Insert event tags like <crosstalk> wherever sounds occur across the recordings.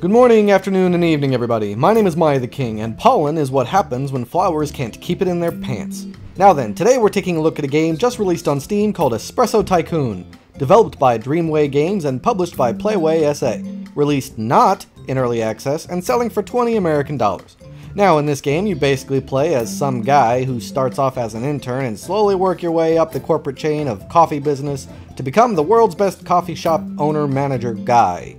Good morning, afternoon, and evening, everybody. My name is MiAh the King, and pollen is what happens when flowers can't keep it in their pants. Now then, today we're taking a look at a game just released on Steam called Espresso Tycoon, developed by Dreamway Games and published by Playway SA, released not in early access and selling for 20 American dollars. Now, in this game, you basically play as some guy who starts off as an intern and slowly work your way up the corporate chain of coffee business to become the world's best coffee shop owner manager guy.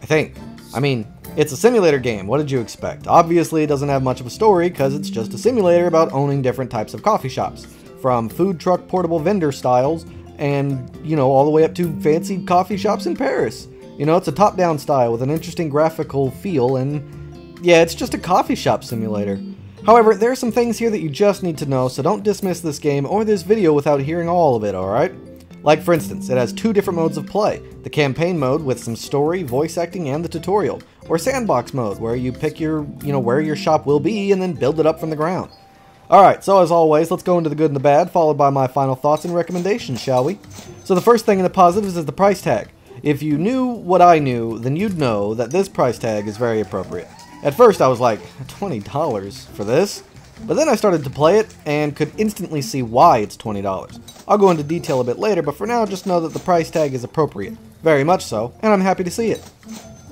I think. I mean, it's a simulator game, what did you expect? Obviously, it doesn't have much of a story because it's just a simulator about owning different types of coffee shops, from food truck portable vendor styles and, you know, all the way up to fancy coffee shops in Paris. You know, it's a top down style with an interesting graphical feel, and yeah, it's just a coffee shop simulator. However, there are some things here that you just need to know, so don't dismiss this game or this video without hearing all of it, alright? Like for instance, it has two different modes of play, the campaign mode with some story, voice acting, and the tutorial, or sandbox mode where you pick your, you know, where your shop will be and then build it up from the ground. Alright, so as always, let's go into the good and the bad, followed by my final thoughts and recommendations, shall we? So the first thing in the positives is the price tag. If you knew what I knew, then you'd know that this price tag is very appropriate. At first I was like, <laughs> $20 for this? But then I started to play it and could instantly see why it's $20. I'll go into detail a bit later, but for now just know that the price tag is appropriate. Very much so, and I'm happy to see it.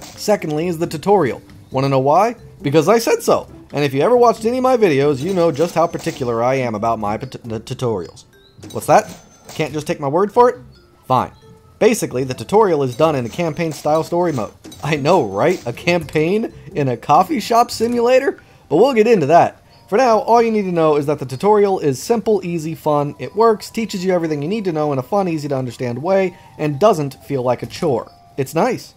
Secondly is the tutorial. Wanna know why? Because I said so! And if you ever watched any of my videos, you know just how particular I am about my tutorials. What's that? Can't just take my word for it? Fine. Basically, the tutorial is done in a campaign-style story mode. I know, right? A campaign in a coffee shop simulator? But we'll get into that. For now, all you need to know is that the tutorial is simple, easy, fun, it works, teaches you everything you need to know in a fun, easy to understand way, and doesn't feel like a chore. It's nice.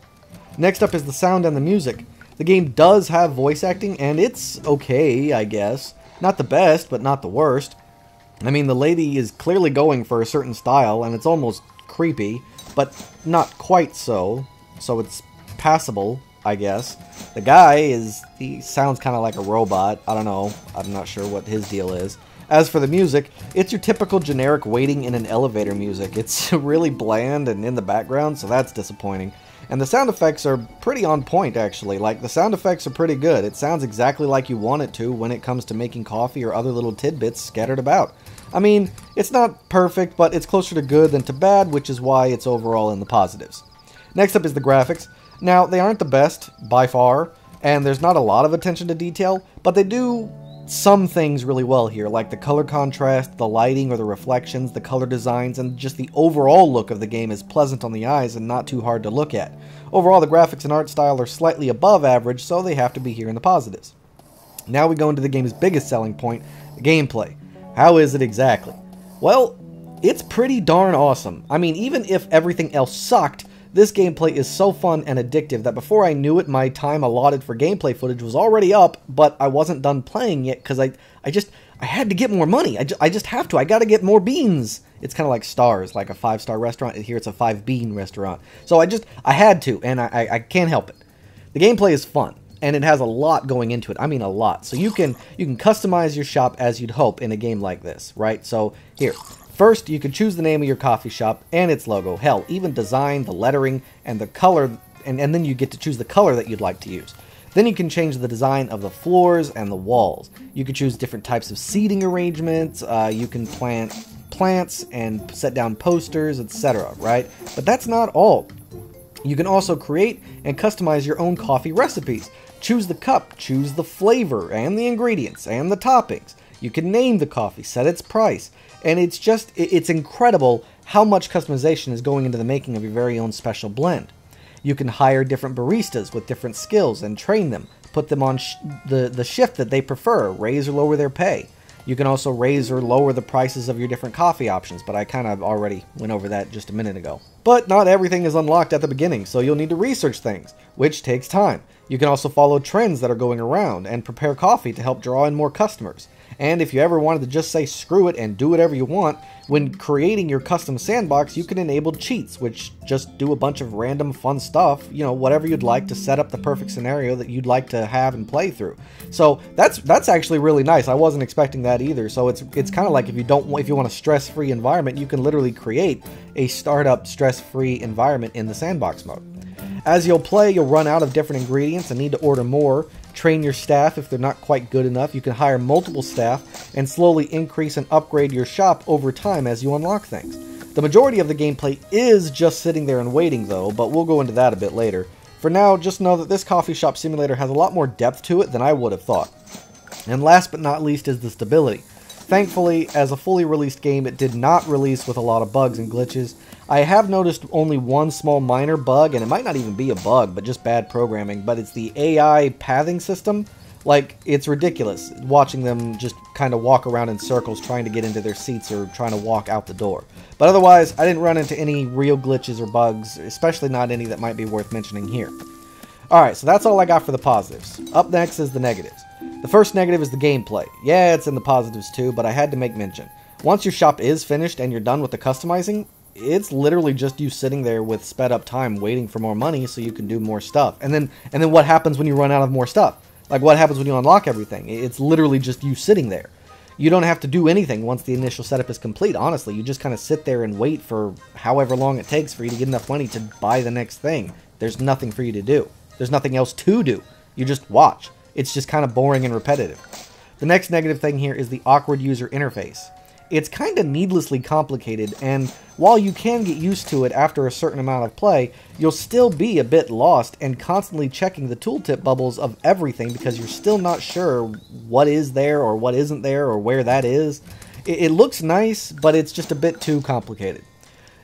Next up is the sound and the music. The game does have voice acting, and it's okay, I guess. Not the best, but not the worst. I mean, the lady is clearly going for a certain style, and it's almost creepy, but not quite so, so it's passable. I guess. The guy is, he sounds kind of like a robot. I don't know. I'm not sure what his deal is. As for the music, it's your typical generic waiting in an elevator music. It's <laughs> really bland and in the background, so that's disappointing. And the sound effects are pretty on point, actually. Like, the sound effects are pretty good. It sounds exactly like you want it to when it comes to making coffee or other little tidbits scattered about. I mean, it's not perfect, but it's closer to good than to bad, which is why it's overall in the positives. Next up is the graphics. Now, they aren't the best, by far, and there's not a lot of attention to detail, but they do some things really well here, like the color contrast, the lighting or the reflections, the color designs, and just the overall look of the game is pleasant on the eyes and not too hard to look at. Overall, the graphics and art style are slightly above average, so they have to be here in the positives. Now we go into the game's biggest selling point, the gameplay. How is it exactly? Well, it's pretty darn awesome. I mean, even if everything else sucked, this gameplay is so fun and addictive that before I knew it, my time allotted for gameplay footage was already up, but I wasn't done playing yet because I, I just, I had to get more money. I, ju I just have to. I got to get more beans. It's kind of like stars, like a five-star restaurant. Here it's a five-bean restaurant. So I just, I had to, and I, I, I can't help it. The gameplay is fun and it has a lot going into it. I mean a lot. So you can you can customize your shop as you'd hope in a game like this, right? So here, First, you can choose the name of your coffee shop and its logo. Hell, even design, the lettering, and the color, and, and then you get to choose the color that you'd like to use. Then you can change the design of the floors and the walls. You can choose different types of seating arrangements. Uh, you can plant plants and set down posters, etc. Right? But that's not all. You can also create and customize your own coffee recipes. Choose the cup, choose the flavor and the ingredients and the toppings. You can name the coffee, set its price, and it's just, it's incredible how much customization is going into the making of your very own special blend. You can hire different baristas with different skills and train them, put them on the, the shift that they prefer, raise or lower their pay. You can also raise or lower the prices of your different coffee options, but I kind of already went over that just a minute ago. But not everything is unlocked at the beginning, so you'll need to research things, which takes time. You can also follow trends that are going around and prepare coffee to help draw in more customers. And if you ever wanted to just say screw it and do whatever you want, when creating your custom sandbox, you can enable cheats, which just do a bunch of random fun stuff, you know, whatever you'd like to set up the perfect scenario that you'd like to have and play through. So that's that's actually really nice. I wasn't expecting that either. So it's it's kind of like if you don't if you want a stress-free environment, you can literally create a startup stress-free environment in the sandbox mode. As you'll play, you'll run out of different ingredients and need to order more, train your staff if they're not quite good enough, you can hire multiple staff, and slowly increase and upgrade your shop over time as you unlock things. The majority of the gameplay is just sitting there and waiting though, but we'll go into that a bit later. For now, just know that this coffee shop simulator has a lot more depth to it than I would have thought. And last but not least is the stability. Thankfully, as a fully released game, it did not release with a lot of bugs and glitches. I have noticed only one small minor bug, and it might not even be a bug, but just bad programming, but it's the AI pathing system. Like, it's ridiculous watching them just kind of walk around in circles trying to get into their seats or trying to walk out the door. But otherwise, I didn't run into any real glitches or bugs, especially not any that might be worth mentioning here. Alright, so that's all I got for the positives. Up next is the negatives. The first negative is the gameplay. Yeah, it's in the positives too, but I had to make mention. Once your shop is finished and you're done with the customizing, it's literally just you sitting there with sped up time waiting for more money so you can do more stuff. And then and then what happens when you run out of more stuff? Like what happens when you unlock everything? It's literally just you sitting there. You don't have to do anything once the initial setup is complete, honestly. You just kind of sit there and wait for however long it takes for you to get enough money to buy the next thing. There's nothing for you to do. There's nothing else to do. You just watch. It's just kind of boring and repetitive. The next negative thing here is the awkward user interface. It's kind of needlessly complicated, and while you can get used to it after a certain amount of play, you'll still be a bit lost and constantly checking the tooltip bubbles of everything because you're still not sure what is there or what isn't there or where that is. It, it looks nice, but it's just a bit too complicated.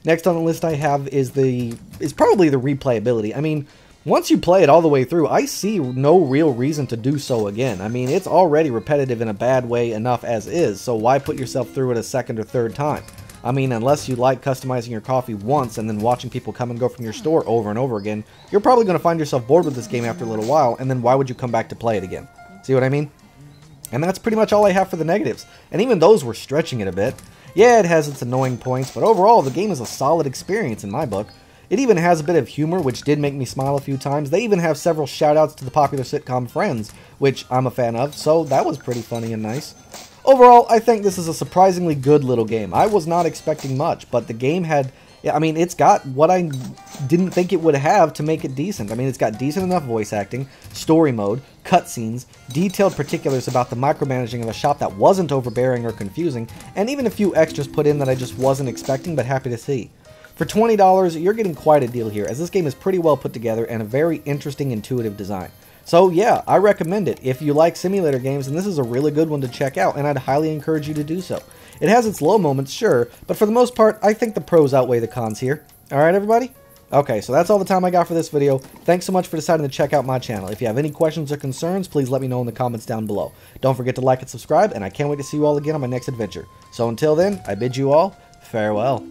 Next on the list I have is the is probably the replayability. I mean, once you play it all the way through, I see no real reason to do so again. I mean, it's already repetitive in a bad way enough as is, so why put yourself through it a second or third time? I mean, unless you like customizing your coffee once and then watching people come and go from your store over and over again, you're probably going to find yourself bored with this game after a little while, and then why would you come back to play it again? See what I mean? And that's pretty much all I have for the negatives, and even those were stretching it a bit. Yeah, it has its annoying points, but overall, the game is a solid experience in my book. It even has a bit of humor, which did make me smile a few times. They even have several shoutouts to the popular sitcom Friends, which I'm a fan of, so that was pretty funny and nice. Overall, I think this is a surprisingly good little game. I was not expecting much, but the game had... I mean, it's got what I didn't think it would have to make it decent. I mean, it's got decent enough voice acting, story mode, cutscenes, detailed particulars about the micromanaging of a shop that wasn't overbearing or confusing, and even a few extras put in that I just wasn't expecting but happy to see. For $20, you're getting quite a deal here, as this game is pretty well put together and a very interesting, intuitive design. So yeah, I recommend it. If you like simulator games, then this is a really good one to check out, and I'd highly encourage you to do so. It has its low moments, sure, but for the most part, I think the pros outweigh the cons here. Alright, everybody? Okay, so that's all the time I got for this video. Thanks so much for deciding to check out my channel. If you have any questions or concerns, please let me know in the comments down below. Don't forget to like and subscribe, and I can't wait to see you all again on my next adventure. So until then, I bid you all farewell.